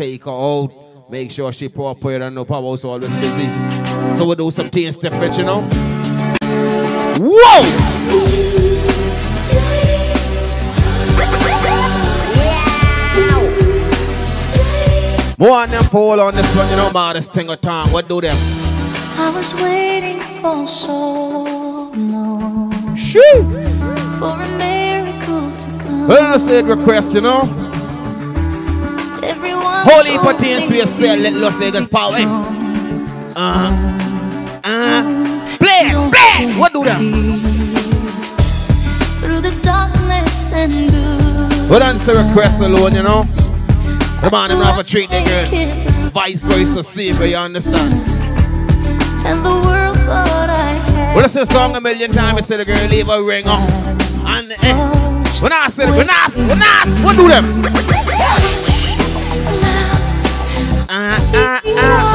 take her out. Make sure she prepared and no power so always busy. So we do some taste different, you know. Whoa! More on them fall on this one, you know, man, this thing of time. What do them? I was waiting for so long Shoot! for a miracle to come. Well, said request, you know. Holy potential me we say let Las Vegas power. eh? Uh-huh. Uh-huh. Play it, play it. What do them? Through the darkness and good. Well, answer request alone, you know. The man them have to treat the girl. Vice versa, see if you understand. And the world thought I had. I say the song a million times, I say the girl leave a ring on. And eh, when I say, when I say, when I say, what do them? Uh, uh.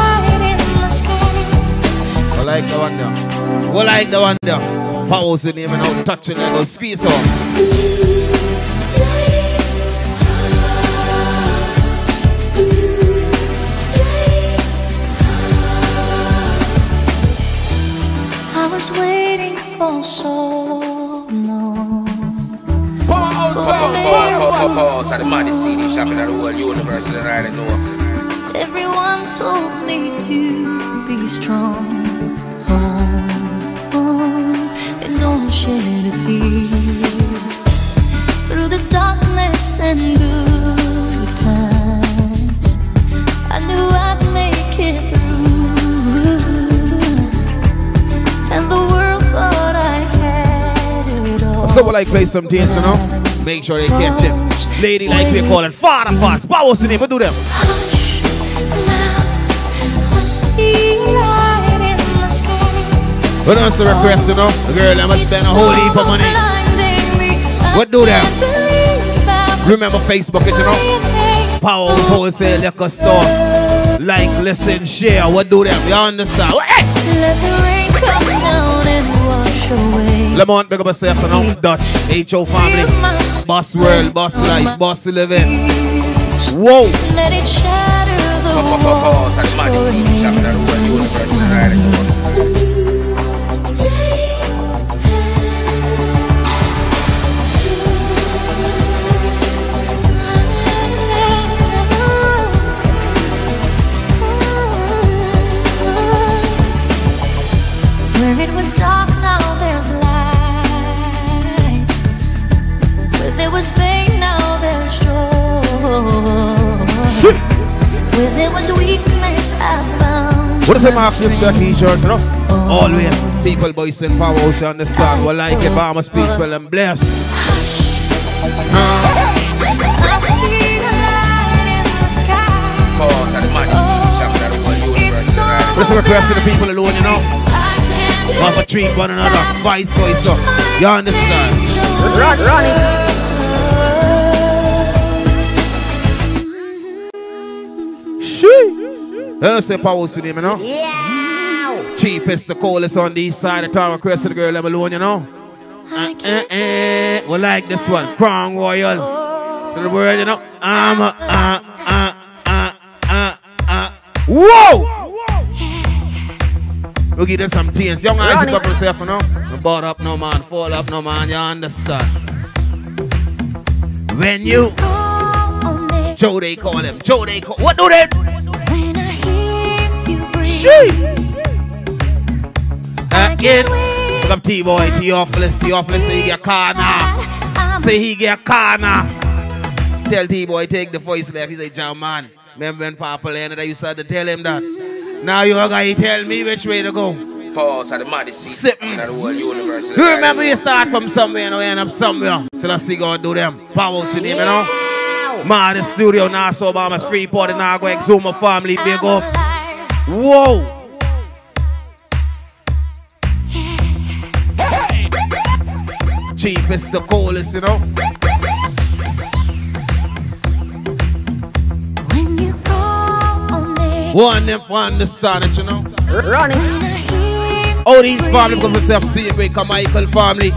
I like the one there. I like the one there. Powers in him and out touching and go squeeze on. I was waiting for so long. Pause at the maddest CD shop in the whole universe that I know. Everyone told me to be strong. Oh, oh, and don't shed a tear. Through the darkness and good times, I knew I'd make it through. And the world thought I had it all. So we like play some dance, you know. Make sure they catch it. Lady like we call it father parts. Powers in him, what do them? But answer request, you know. Girl, I must spend a whole heap of money. What do them? Remember Facebook, it, you know. Powers Wholesale Liquor Store. Like, listen, share. What do them? You understand? Hey! Let the rain come down and wash away. Lemont, big up yourself, you know. Dutch, HO family. Boss world, boss life, boss living. Whoa! Let it shatter Where it was dark, What is it, Mark? This the t-shirt, you know? Always. People, boys, and powers, you understand. We like it, but I must speak well and bless. I see the light in the sky. Pause at the maddest CD shop in the whole universe It's that I know. What is the request to the people alone, you know? Have to treat one another, vice versa. You understand? Run, run Shee. Let us say powers to them, you know? Yeah. Cheapest, the coolest on the east side of town. To the girl, them alone, you know? Uh, uh, uh. We like this one. Crown Royal. To the world, you know? Um, uh, uh, uh, uh, uh, uh. Whoa! We'll give them some tears. Young eyes, you up yourself, you know? No board up, no man. Fall up, no man. You understand? When you Joe they call him. Joe they call. What do they? when I hear you breathe. She. Again. Look up T-boy, Theophilus, Theophilus say he get a car now. Say he get a car now. Tell T-boy take the voice left. He say, John man. Remember when Papa Leonard I used to tell him that. Now you are gonna tell me which way to go. Pause at the maddest CD Sipping. in the whole universe that You remember you start from somewhere and you end up somewhere. So let's see God do them. Power to them, you know. Man, the studio now so about my free party now go exhume my family big alive. Whoa! Cheapest, the coolest, you know. When you me, One them for understand it, you know. I All these family come myself see Michael family.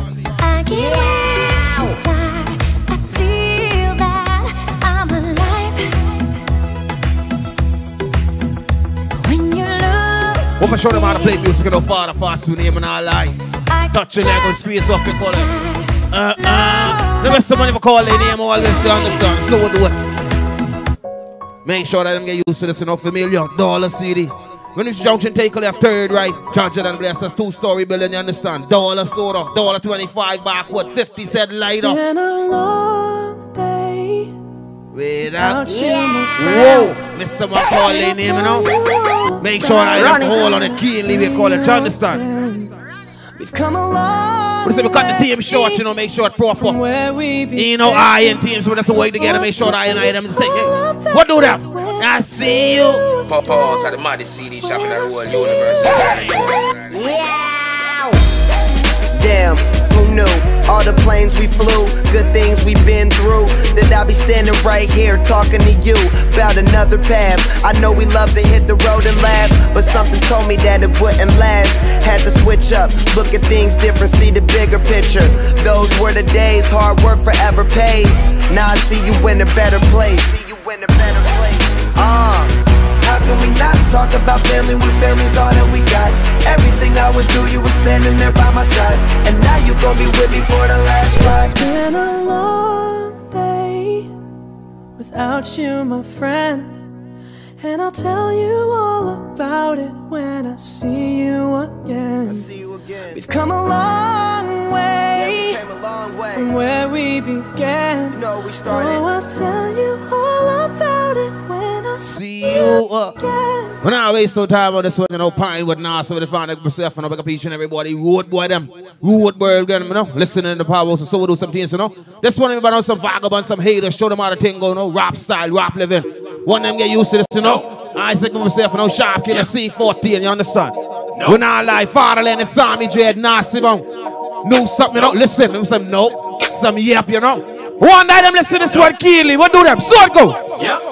Hope I show them how to play music far the fast we name and all lie. Touch your leg and squeeze up and call it. Uh uh. Of money for call their name always do understand. So we do it. Make sure that them get used to this enough familiar dollar CD. When it's junction take a left third right, Georgia and bless us two story building, you understand? Dollar soda, dollar 25 backward, 50 cent lighter. Been a long day Without you, my Whoa, Mr. McCall their name, you know? Make sure I have the hole on it keenly, we call it, you understand? We've come a long But say we cut the team short, you know, make sure it proper. from where we began. You know, I and teams when that's work together, make sure I and I them just take it. What do that? I see you. Pause at the maddest CD shop in the whole universe. Damn, who knew? All the planes we flew, good things we've been through. That I'll be standing right here talking to you about another path. I know we love to hit the road and laugh, but something told me that it wouldn't last. Had to switch up, look at things different, see the bigger picture. Those were the days, hard work forever pays. Now I see you in a better place. See you in a better place. Uh. How can we not talk about family when family's all that we got? Everything I would do, you were standing there by my side. And now you gon' be with me for the last ride. It's been a long day without you, my friend. And I'll tell you all about it when I see you again. See you again. We've come a long way came a long way. from where we began. You know we started. Oh, I'll tell you all about it See you. Again. When I waste no time on this one, you know, pine with Nas, so they find myself and I pick up each and everybody. Road boy, them. Road world, you know, listening to the power, so we do some things, you know. This one, about some vagabond, some haters, show them how the thing go, you know, rap style, rap living. One of them get used to this, you know. I say to myself, you know, sharp killer C14, you understand? When I lie, fatherland and Sammy Dread, Nasty man. Know something, you know, listen, them some no, some yep, you know. One night them listen to this one, Keely, what do them? So it go. Yep.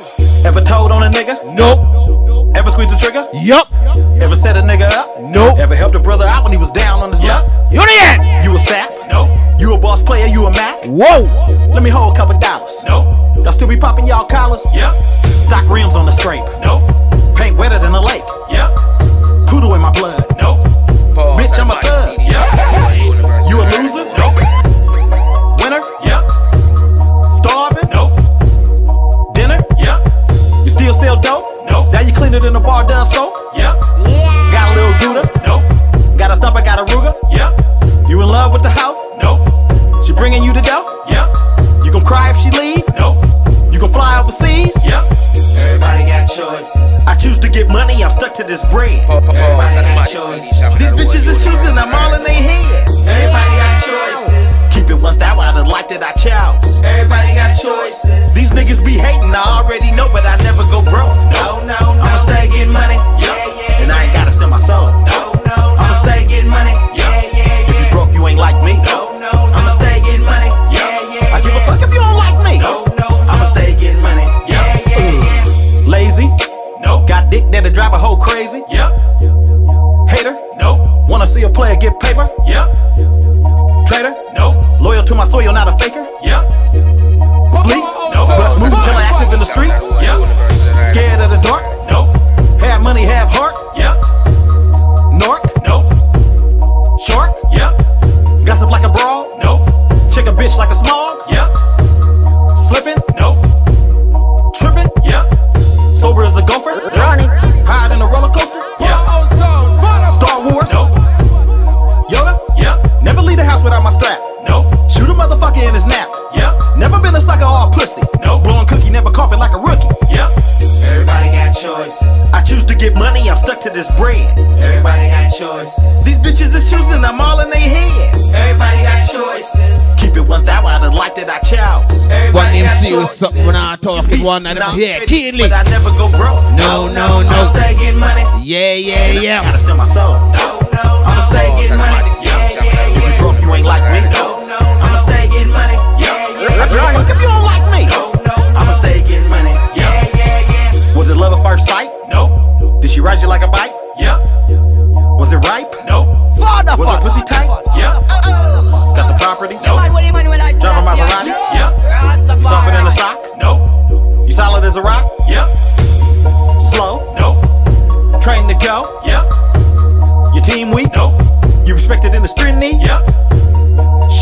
Ever told on a nigga? Nope. Ever squeezed a trigger? Yup. Ever set a nigga up? Nope. Ever helped a brother out when he was down on his luck? You know that? You a sap? Nope. You a boss player? You a Mac? Whoa. Let me hold a couple dollars. Nope. Y'all still be popping y'all collars? Yep. Stock rims on the scrape? Nope. Paint wetter than a lake? Yep. Poodle in my blood? No. Pause Bitch, I'm a thug. To this bread. Pause at the Everybody got maddest CD shop in These bitches is choosing, I'm all in their head. Everybody got choices. Keep it 1,000 out of the life that I chose. Everybody got choices. These niggas be hating, I already know, but I to this bread. Everybody got choices. These bitches is choosing, I'm all in their head. Everybody got choices. Keep it 1,000 out of life that I chose. One Everybody name got something when I talking one night Now I'm I'm here. ready, Keenly. But I never go broke. No, no, I'ma stay getting money. Yeah, yeah, yeah. Gotta sell my soul. No, no, I'ma stay getting at money. maddest CD Yeah, yeah, If you broke, you ain't like me. No, no, I'ma stay getting money. Yeah, yeah, I give fuck if you don't like me. No, no, I'ma stay getting money. Yeah, yeah, yeah. Was it love at first sight? No. Did she ride you like a bike? Yep. Was it ripe? No. Father Was her pussy tight? Yep. Got some property? No. Drive a Maserati? Yep. You softer than a sock? No. You solid as a rock? Yep. Slow? No. Train to go? Yep. Your team weak? Nope. You respected in the street knee? Yep.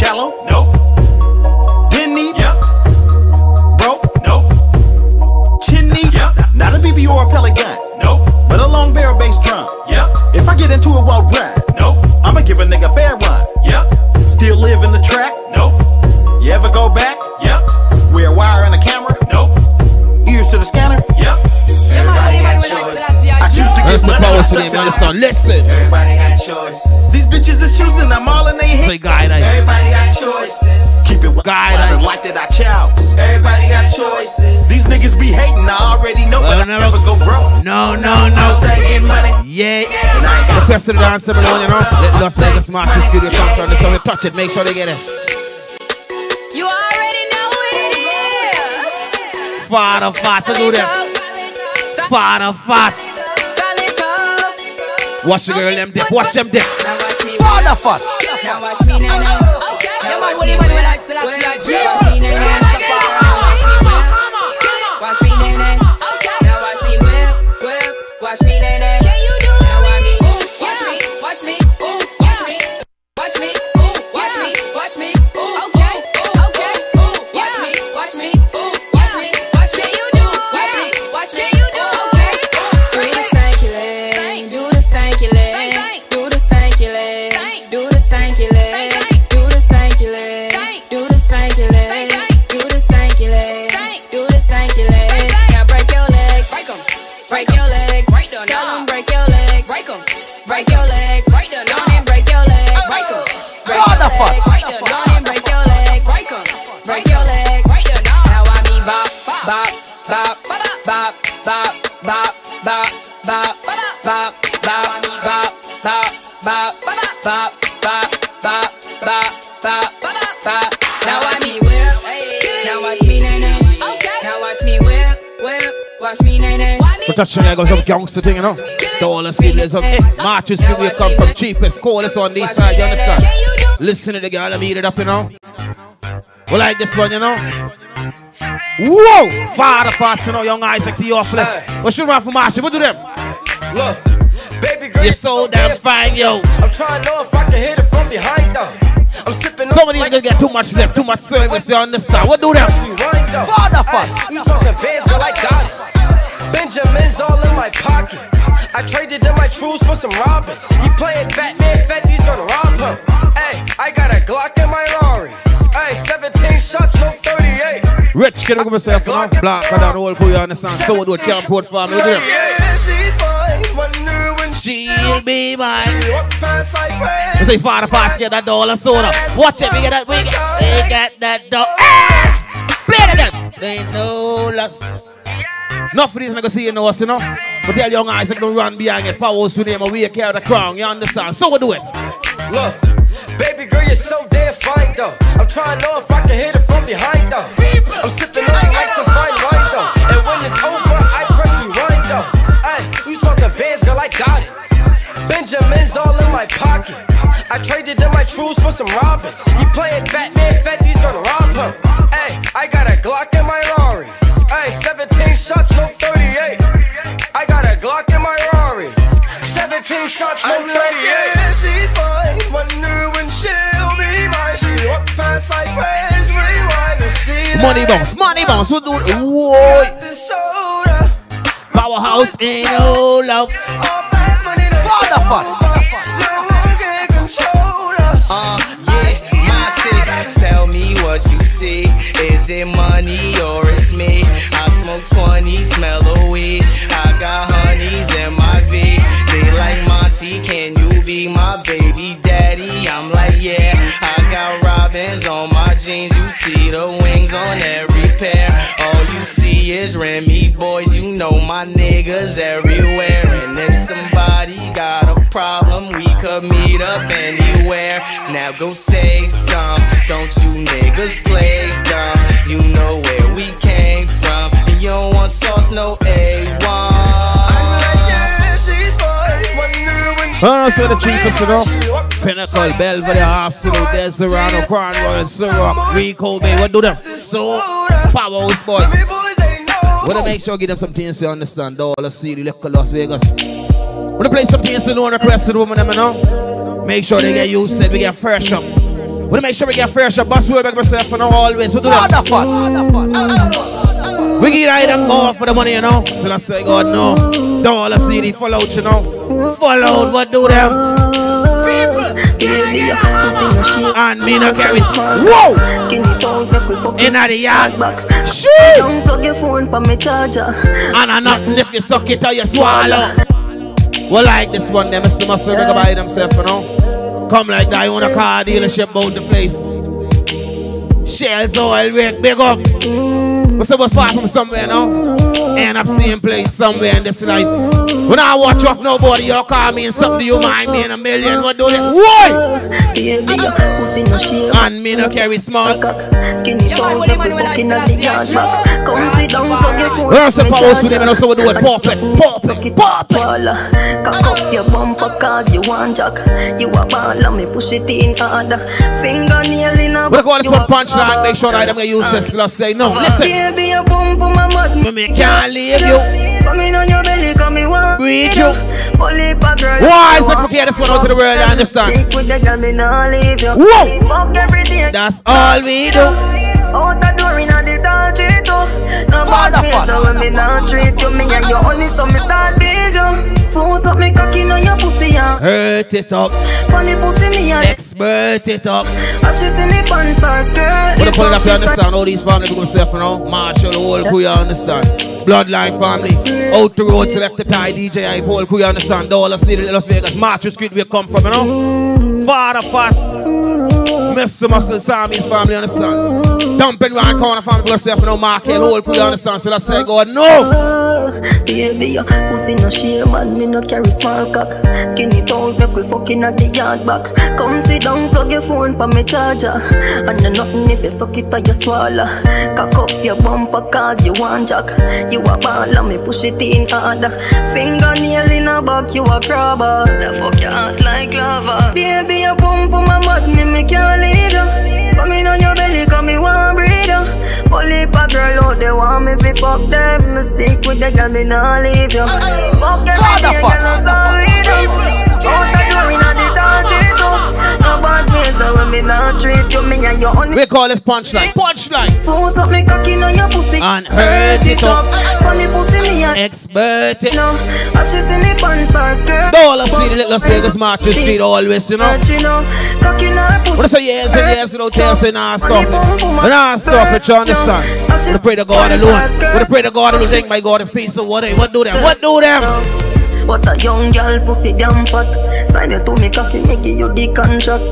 Shallow? Nope. Didn't need? Yep. Broke? Nope. Chin knee? Yep. Not a BB or a pellet If I get into it while ride, Nope. I'ma give a nigga fair one. Yep. Still live in the track? Nope. You ever go back? That's get the money. power I to them, stuck you to understand? Listen. Everybody got choices. These bitches is choosing, I'm all in they head. Say guy that. Everybody got choices. Keep it Guy, guy, like- like that I chows. Everybody got choices. These niggas be hating, I already know, Well, but I never- never go broke. No, no, I'll no. stay getting money. Yeah. The rest of the dance, everyone, you know. Let Las Vegas Marches Studio come from the so we touch it. Make sure they get it. You already know what it is. Fadda Fats, I do them. Fadda Fats. Solid top. Watch the girl, them dick, watch them dick. Father fat. Now watch me now. Now watch me now. Now watch me now. Nay. Protection there goes some gangster thing, you know. The all the sealers of eh, Marches Studio come from cheapest, coolest on this side, you understand? Can you do Listen to the girl, I'm eat it up, you know. We like this one, you know. Whoa! Fadda Fats, you know, young Isaac Theophilus. What should run for Marshall? What do them? Look, baby girl, You're so damn fine, yo. I'm trying to know if I can hit it from behind though. I'm sipping Some of on these like niggas get too much left, too much service, you understand? What do them? Rewind though. Father Hey, fat. You talking bands, but I got it. Benjamin's all in my pocket. I traded in my trues for some robins. He playing Batman, Fetty's gonna rob him. Hey, I got a Glock in my Rari. Hey, 17 shots, no 38. Rich, can you give myself, you know? Black, down the whole you understand? So do it, can't put for me, do? Yeah, she's mine. Wonder when She'll be mine. she walk past like I say, Fadda Fats, get that dollar soda. Watch it, we get that, we get, we get that dollar. Ah! Play it again. They ain't no loss. Enough of these niggas see you know us, you know. But tell young Isaac don't run behind it. Power soon name we of the crown, you understand? So we do it. Look, baby girl, you're so damn fine though. I'm trying to know if I can hit it from behind though. I'm sipping on like some fine wine though. And when it's over, I press rewind though. Hey, you talking bands, girl, I got it. Benjamin's all in my pocket. I traded in my truths for some robins. You playing Batman 50 Money bounce, money bounce. We do it. Whoa. Powerhouse love. All money Father fat. Uh, yeah, my. Tell me what you see. Is it money or it's me? I smoke 20, smell a weed. I got honeys in my V. They like Monty, can you be my baby daddy? I'm like, yeah. I on my jeans. You see the wings on every pair. All you see is Remy boys. You know my niggas everywhere. And if somebody got a problem, we could meet up anywhere. Now go say some. Don't you niggas play dumb? You know where we came from. And you don't want sauce, no A1. I don't the cheapest, you know. Pinnacle, Belvedere, Absolut, Desirado, Crown Royal, Ciroc, Rico Bay. What do them? So, Powerhouse boy. Me boys ain't know. Wanna make sure give them some things to understand. The city, look Las Vegas. Wanna play some things to know and request the woman, them, you know. Make sure they get used to it. We get fresh up. We make sure we get fresh up. Boss, we make myself for now always. We do that. We get item more for the money, you know. So I say, God, no. Don't all CD fall out, you know. Fall out, what do them? And me no carry Whoa! In the yard Shit! Don't plug your phone for me charger And I nothing if you suck it or you swallow Well like this one them Mr. Muscle yeah. buy themselves you know Come like that you want a car dealership about the place Shells oil work big up What's up was far from somewhere now End up seeing place somewhere in this life when I watch off nobody, you call me and something you mind me in a million. What do they? Why? And me no carry small. Skinny tongue, fucking at the yard back. Come sit down, plug your phone. Where's the power with him and also do it? Pop it, pop it, pop it. Cock up your bumper cause you want jack. You a ball and me push it in harder. Fingernail in a What I call this one punchline? Make sure I don't use this. Uh. Let's say no. Listen. Baby, a bump on my mouth. Me can't leave you. Come in on your belly, in one. Breathe you. Why is it for this one out to the world? I understand. Stick with the girl, me nah leave you. Whoa. Fuck every day. That's all we do. Out the door in the oh. No bad ways, so when me not treat you, me and you only so me start busy, you. Force up me cocky on your pussy, yeah. Hurt it up. Funny pussy, me yeah. Expert it up. As she see me pants or skirt. What the point of you understand? All these family people say for now. Marshall, the whole crew, you understand? Bloodline family. Out the road, select the tie, DJ, I whole crew, you understand? Dollar City, Las Vegas, March Street, we come from, you know? Father Fats. Mr. Muscle, Sammy's family, understand? Dumping round corner family, yourself, you know, Mark, the whole crew, you understand? So I say, God, no! Baby, your pussy no shame man, me no carry small cock. Skinny tall, make we fucking at the yard back. Come sit down, plug your phone pa me charger. And no nothing if you suck it or you swallow. Cock up your bumper cause you want jack. You a ball and me push it in harder. Fingernail in a back, you a crabber. The fuck your heart like lava Baby, your pump on my butt, me me can't leave you. Come in on your belly, come me want you Only a girl out there want me fi fuck them. Me stick with the girl, me nah leave you Fuck them, me girl, I'm sorry Out the door inna the tall street, oh. No bad ways, so when me nah treat you Me and only We call this punchline, punchline Force up me cocky on your pussy. And hurt it up. Funny pussy Expert eh. No, as she see me pants or skirt All I see the Las Vegas Market Street always, you know. Cocky in her pussy What I say years and years without tell say nah stop it. Nah stop it, you understand? We pray to God alone. We pray to God alone Thank my God is peace so what, what do them? What do them? What a young girl pussy damn fat. Sign you to me cocky, me give you the contract.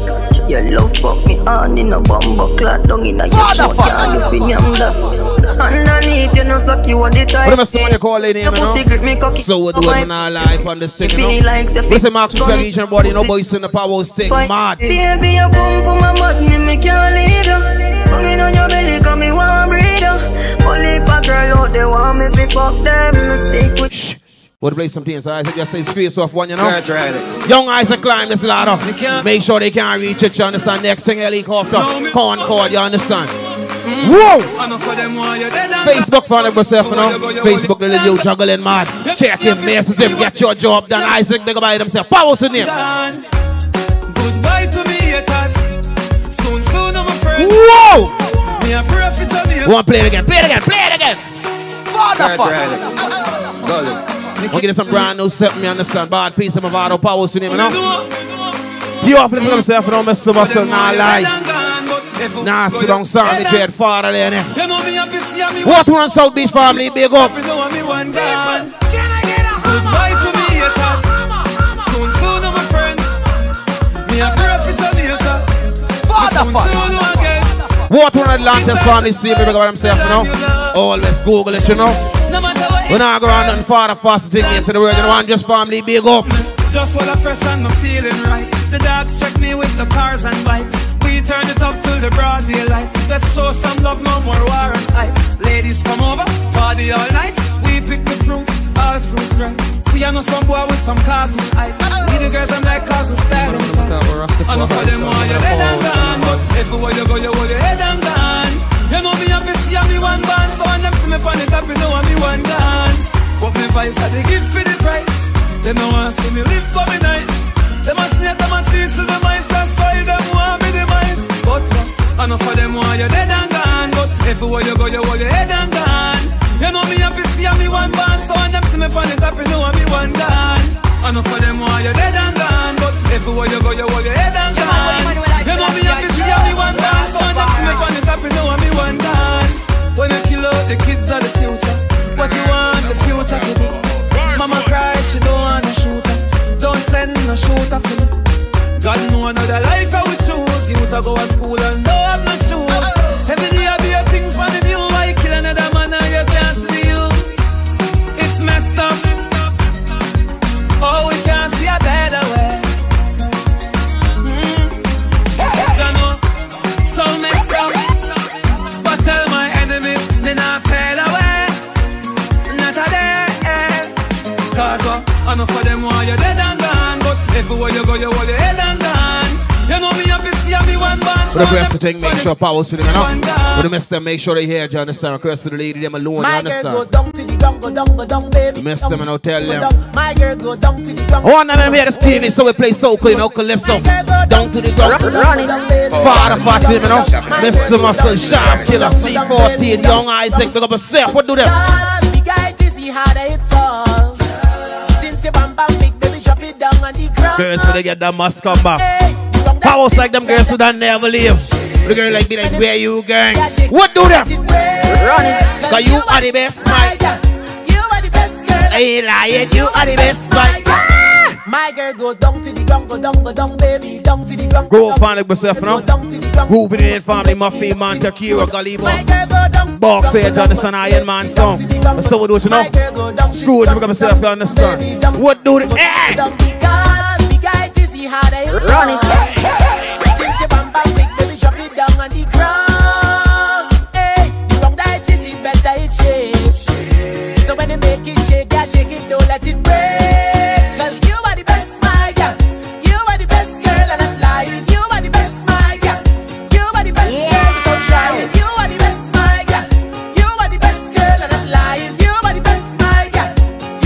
Your love fuck me on in a bumbo clot. Down in a girl, you fin yam that Underneath you know suck you on the tight Whatever someone you call it you know? grip me cocky. So we do it in our life on this thing, you know? like say Listen, Mark, to region body, you know boys in the power stick, mad. Baby, you boom for my butt, me me can't leave you Come in on your belly, come me want breathe you Only if a girl out there want me fi fuck them stick with Shh. We'll play some things, Isaac just say space off one, you know. Can't try it. Young Isaac climb this ladder. Make sure they can't reach it, you understand? Next thing, helicopter, Concorde, you understand? Whoa! Facebook for yourself, you know. Facebook, the little juggling mad. Check him, messes him, get your job done. Isaac, big about himself. Power to him. Goodbye to me, haters. Soon, soon, I'm a friend. Whoa! Me a pray for Jamaica. One, play it again, play it again, play it again. Can't try it. We'll get some brand new set, me understand. Bad piece of Mavado power to him, you know. You off listen to himself, you know, mess with muscle, nah lie. Nah, sit down, sound the dread father there. What one South Beach family, big up. Goodbye to me, haters. Soon, soon, I'm friends. Me a pray for Jamaica. Father, Soon, soon. What one Atlantis family see me big about himself, you know. Always uh, oh, Google it, you know. No matter what We not go around nothing father fast thing into the world, you know, and just family, big up. Just while I'm fresh and I'm feeling right. The dogs check me with the cars and bikes. Turn it up till the broad daylight. Let's show some love, no more war and hype. Ladies come over, party all night. We pick the fruits, all fruits right. We are no some boy with some cartoon hype. We the girls I'm like cause we style and tight. I know for them all you're dead and gone, but everywhere you go you hold your head and gone. You know me happy see me one band, so when them see me on the top, you know I'm me one gone. But me vice I they give for the price. They know want see me live for me nice. Them a snake, enough of them want you dead and gone. But everywhere you go, you hold your head and gone. You know me happy see me one band, so when them see me on the top, you know me one gone. Enough of them want you dead and gone. But everywhere you go, you hold your head and gone. You know me happy see me one band, so when them see me on the top, you know me one gone. When you kill out the kids of the future, what you want the future to be? Mama cry, she don't want a shooter. Don't send no shooter for me. God know another life I would choose. You to go to school and don't have no shoes. Every day I be a things for the new. Why you kill another man and you can't see you? It's messed up. Oh, we can't see a better way. Mm. You know, so messed up. But tell my enemies, they not fade away. Not a day. Cause uh, enough of them want you're dead and gone. But everywhere you go, you hold one band. For the rest of the thing, make sure power to them, you know. For the rest of them, make sure they hear, you understand? Request to the lady, them alone, you My girl go understand? down to the ground, go down, go down, baby. Miss them and I'll tell them. down. My girl go down to the ground. One of them here is clean, so we play so clean, no calypso. Down to the ground. Father Fatty, you know. Mr. Muscle, Sharp Killer, C14, Young Isaac, pick up yourself. What do them? Cause the guy to see how they fall. Since you bam bam big, baby, drop it down on the ground. Girls, when they get that must come back. Powers like them girls who don't never leave. The girl like be like, where you going? What do them? Run it. Cause you are the best, my You are the best girl. I ain't lying, you are the best, my My girl go down to the ground, go down, go down, baby, down to the ground. Go up on it myself, now. Who be in family, Muffy, Man, Takira, Galibo. Box here, Jonathan, Iron Man song. So what do you know? Scrooge, pick up yourself, you understand? What do the eh? Because the guy to see how Run it. Let it break. Cause you are the best, my girl. You are the best girl, and I'm lying. You are the best, my girl. You are the best girl, without trying. You are the best, my girl. You are the best girl, and I'm lying. You are the best, my girl.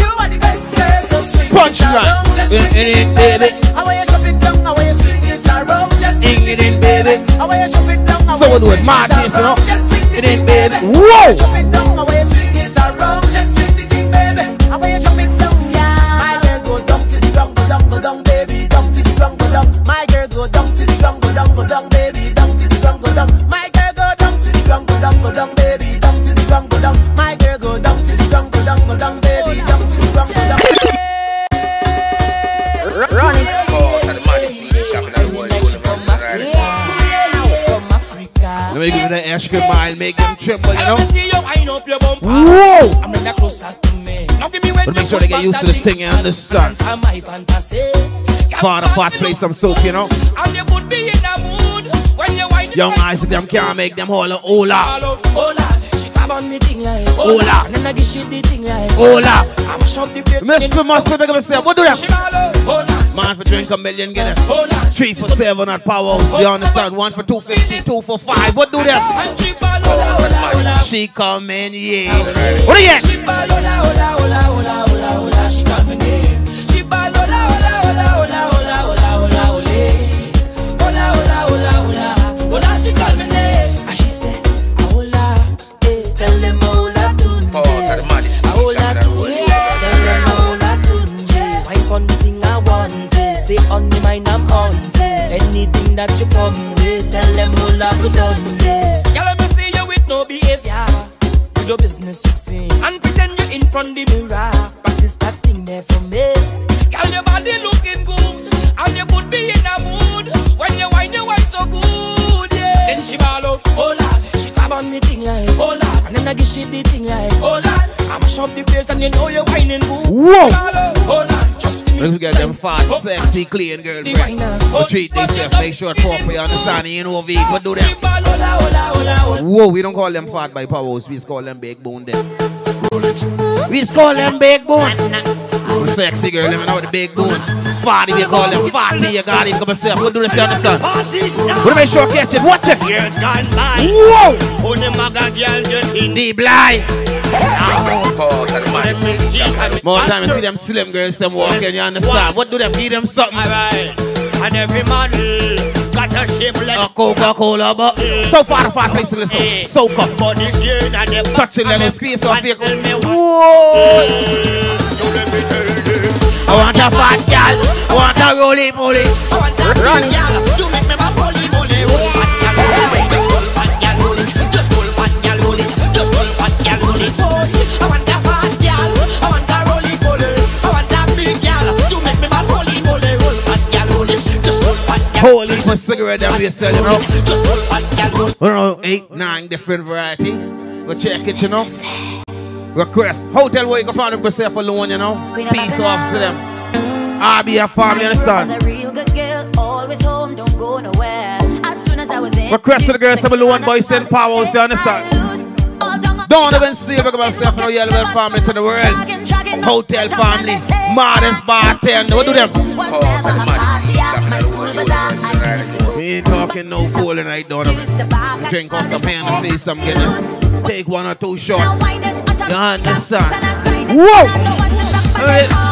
You are the best girl, so sweet. Punchline. In it, eh, eh, baby. How are you drop it down? How are you swing it around? Just it in, baby. How are you drop it down? So are what you do it? swing Mad things, you know? around? Just swing It baby. Whoa! tremble, you know. Whoa! I'm in closer to me. Now give me when but make sure they get used to this thing and understand. Far and apart place I'm soaking you know? up. Young Isaac, them can't make them all a hola. Hola. Hola. Mr. Mustard, make up yourself. What do that? Man for drink a million, get it. Three for seven at Powerhouse, you understand? One for 250, two for five. What do that? She come in, yeah. What do you get? She ball, hola, hola, hola, hola, hola, hola, she coming in. She ball, hola, hola, hola, hola, hola, hola, hola, hola. Hola, hola, hola, hola, hola, she coming in. And she said, hola, eh, tell them hola, tunde. Oh, to the Hola, at tunde, tell them right? hola, tunde. Wine on the thing I want, eh, stay on the mind I'm on. eh. Anything that you come with, tell them hola, we your business, you see. And pretend you're in front the mirror. Practice that thing there for me. Girl, your body looking good. And you could be in a mood. When you wine, you wine so good, yeah. Then she ball out, oh, hola. She grab on me thing like, oh, hola. And then I give she the thing like, oh, hola. I'ma the place and you know you're whining good. Whoa. She ball out, give me Let's get them fat, sexy, clean girlfriend. But treat themselves, make sure it's proper, you understand? You know, V, what do them? Whoa, we don't call them fat by powers, we just call them big bone them. We call them big bone. Sexy girl, let me know the big bones. Fat if you call them fat, you got it, come yourself. What do this, you understand? We'll make sure catch it, watch it. Girls gone by. Whoa! Who them a got girl get in? The blind cause. More time you see them slim girls, them walking, you understand? What do them give them something? Alright. And every man got a shape like a Coca-Cola, but so far, far place little. live. So come. Body's here and them touching them in space of vehicle. Whoa! I want a fat gal, I want a roly poly. Run, gal, you make me cigarette that we sell, you know. Around eight, nine different variety. Go check it, you know. Request. Hotel where you can find them yourself alone, you know. Peace off to them. I be a family, understand? Request to the girls, have a alone boys send power, you understand? Don't even see if you yourself no yellow family to the world. Hotel family, modest bartender, what do them? Me ain't talking no fooling right now. Drink off and Hennessy, some Guinness. Take one or two shots. You understand? Whoa!